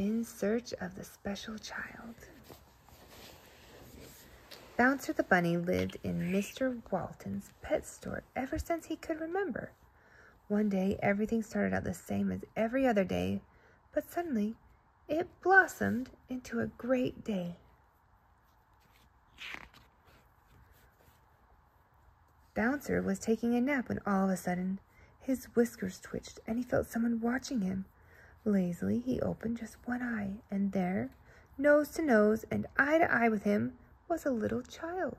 in search of the special child. Bouncer the Bunny lived in Mr. Walton's pet store ever since he could remember. One day, everything started out the same as every other day, but suddenly it blossomed into a great day. Bouncer was taking a nap when all of a sudden his whiskers twitched and he felt someone watching him. Lazily, he opened just one eye, and there, nose to nose and eye to eye with him, was a little child.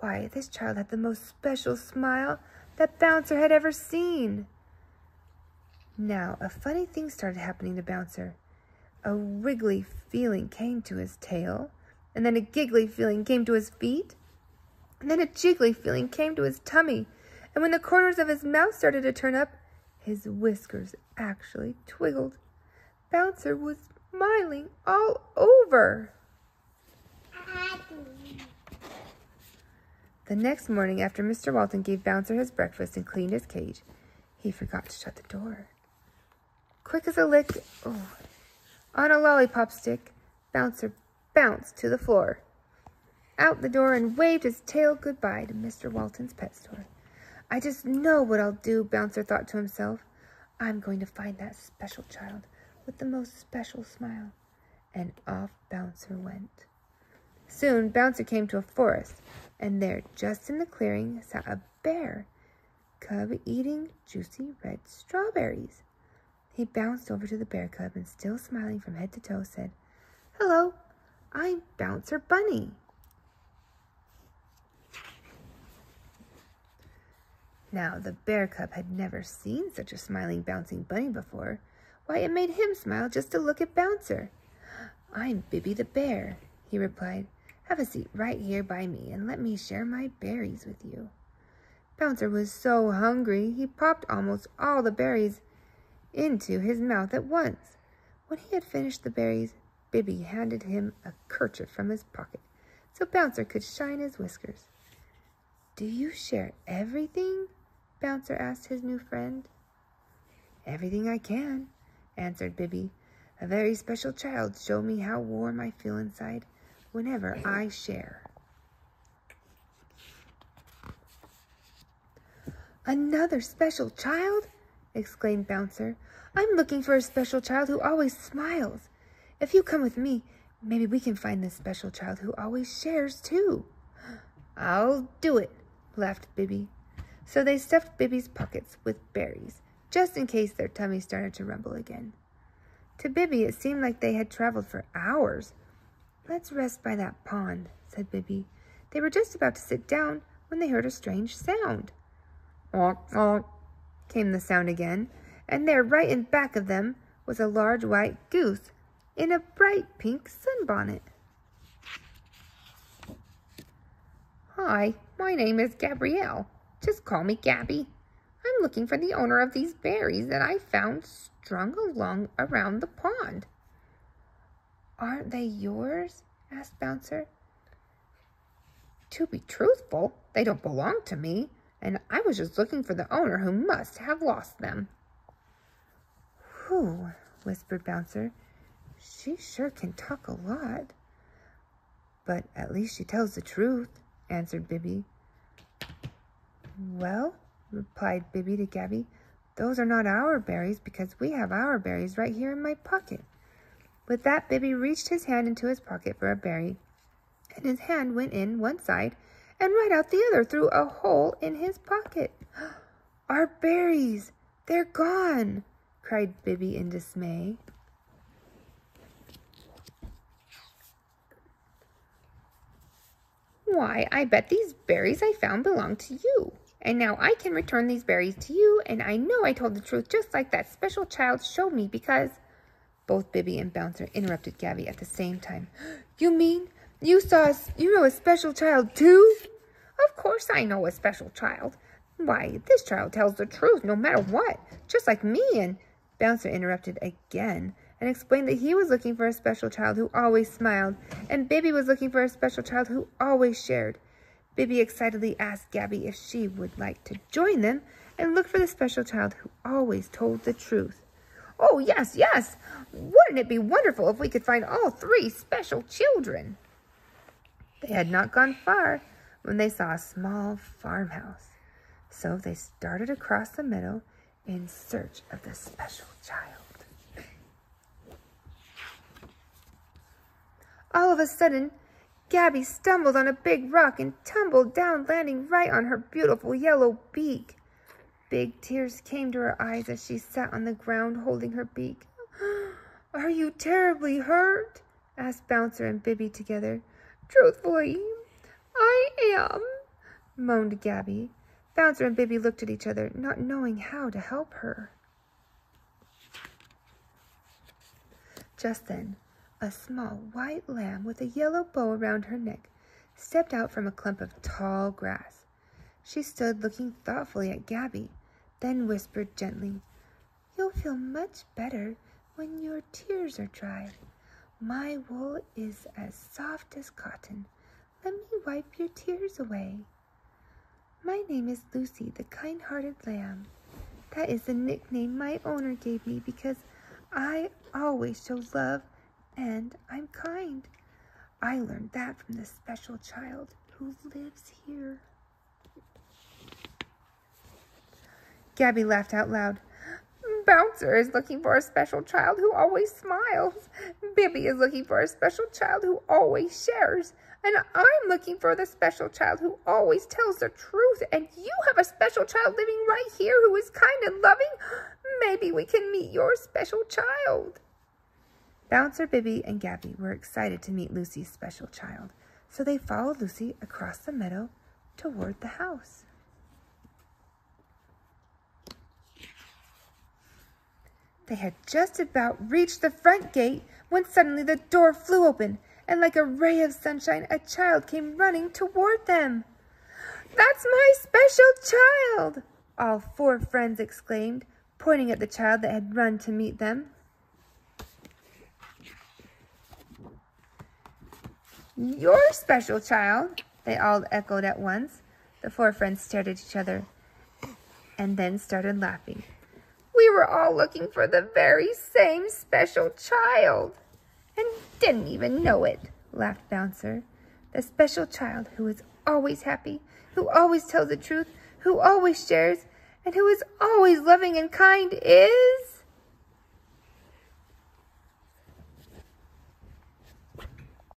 Why, this child had the most special smile that Bouncer had ever seen. Now, a funny thing started happening to Bouncer. A wiggly feeling came to his tail, and then a giggly feeling came to his feet, and then a jiggly feeling came to his tummy, and when the corners of his mouth started to turn up, his whiskers actually twiggled. Bouncer was smiling all over. The next morning, after Mr. Walton gave Bouncer his breakfast and cleaned his cage, he forgot to shut the door. Quick as a lick, oh, on a lollipop stick, Bouncer bounced to the floor, out the door, and waved his tail goodbye to Mr. Walton's pet store. I just know what I'll do, Bouncer thought to himself. I'm going to find that special child with the most special smile. And off Bouncer went. Soon Bouncer came to a forest, and there, just in the clearing, sat a bear cub eating juicy red strawberries. He bounced over to the bear cub and, still smiling from head to toe, said, Hello, I'm Bouncer Bunny. Now, the bear cub had never seen such a smiling, bouncing bunny before. Why, it made him smile just to look at Bouncer. I'm Bibby the bear, he replied. Have a seat right here by me and let me share my berries with you. Bouncer was so hungry he popped almost all the berries into his mouth at once. When he had finished the berries, Bibby handed him a kerchief from his pocket so Bouncer could shine his whiskers. Do you share everything? Bouncer asked his new friend. Everything I can, answered Bibby. A very special child showed me how warm I feel inside whenever I share. Another special child? exclaimed Bouncer. I'm looking for a special child who always smiles. If you come with me, maybe we can find this special child who always shares too. I'll do it, laughed Bibby. So they stuffed Bibby's pockets with berries, just in case their tummies started to rumble again. To Bibby, it seemed like they had traveled for hours, Let's rest by that pond, said Bibby. They were just about to sit down when they heard a strange sound. Honk, honk, came the sound again, and there, right in back of them, was a large white goose in a bright pink sunbonnet. Hi, my name is Gabrielle. Just call me Gabby. I'm looking for the owner of these berries that I found strung along around the pond. Aren't they yours? asked Bouncer. To be truthful, they don't belong to me, and I was just looking for the owner who must have lost them. Whew, whispered Bouncer. She sure can talk a lot. But at least she tells the truth, answered Bibby. Well, replied Bibby to Gabby, those are not our berries because we have our berries right here in my pocket. With that, Bibby reached his hand into his pocket for a berry, and his hand went in one side and right out the other through a hole in his pocket. Our berries! They're gone! cried Bibby in dismay. Why, I bet these berries I found belong to you. And now I can return these berries to you, and I know I told the truth just like that special child showed me because both Bibby and Bouncer interrupted Gabby at the same time. You mean you saw, a, you know a special child too? Of course I know a special child. Why, this child tells the truth no matter what, just like me. And Bouncer interrupted again and explained that he was looking for a special child who always smiled, and Bibby was looking for a special child who always shared. Bibby excitedly asked Gabby if she would like to join them and look for the special child who always told the truth. Oh, yes, yes. Wouldn't it be wonderful if we could find all three special children? They had not gone far when they saw a small farmhouse. So they started across the meadow in search of the special child. All of a sudden, Gabby stumbled on a big rock and tumbled down, landing right on her beautiful yellow beak. Big tears came to her eyes as she sat on the ground holding her beak. Are you terribly hurt? asked Bouncer and Bibby together. Truthfully, I am, moaned Gabby. Bouncer and Bibby looked at each other, not knowing how to help her. Just then, a small white lamb with a yellow bow around her neck stepped out from a clump of tall grass. She stood looking thoughtfully at Gabby, then whispered gently, You'll feel much better when your tears are dry. My wool is as soft as cotton. Let me wipe your tears away. My name is Lucy, the kind-hearted lamb. That is the nickname my owner gave me because I always show love and I'm kind. I learned that from the special child who lives here. Gabby laughed out loud. Bouncer is looking for a special child who always smiles. Bibby is looking for a special child who always shares. And I'm looking for the special child who always tells the truth. And you have a special child living right here who is kind and loving. Maybe we can meet your special child. Bouncer, Bibby, and Gabby were excited to meet Lucy's special child, so they followed Lucy across the meadow toward the house. They had just about reached the front gate when suddenly the door flew open, and like a ray of sunshine, a child came running toward them. That's my special child, all four friends exclaimed, pointing at the child that had run to meet them. Your special child, they all echoed at once. The four friends stared at each other and then started laughing. We were all looking for the very same special child and didn't even know it, laughed Bouncer. The special child who is always happy, who always tells the truth, who always shares, and who is always loving and kind is...